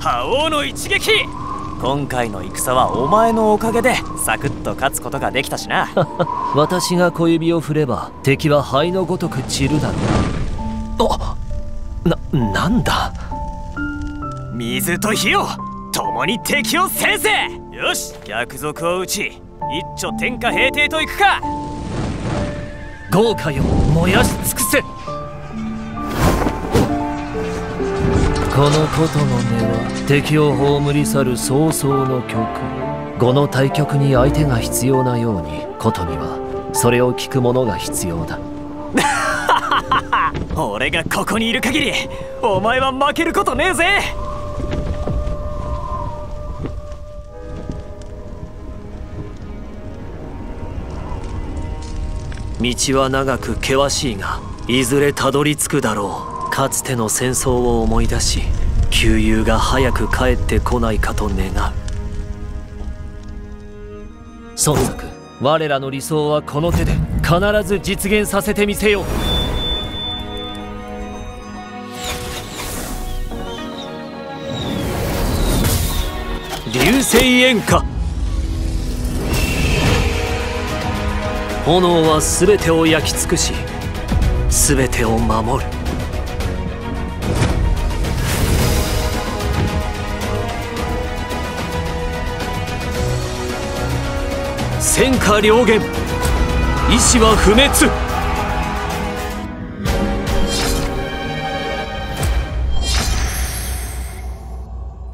覇王の一撃。今回の戦はお前のおかげでサクッと勝つことができたしな。私が小指を振れば敵は灰のごとく散るだろう。あななんだ？水と火を共に敵を制せよし逆賊を撃ち一丁天下平定といくか。豪華よ燃やし尽くせこの琴の音は敵を葬り去る早々の曲。語の対局に相手が必要なように琴にはそれを聞く者が必要だ。俺がここにいる限りお前は負けることねえぜ。道は長く険しいがいずれたどり着くだろう。かつての戦争を思い出し旧友が早く帰ってこないかと願う。孫作我らの理想はこの手で必ず実現させてみせよう。流星炎歌炎は全てを焼き尽くし全てを守る。戦火両元意志は不滅。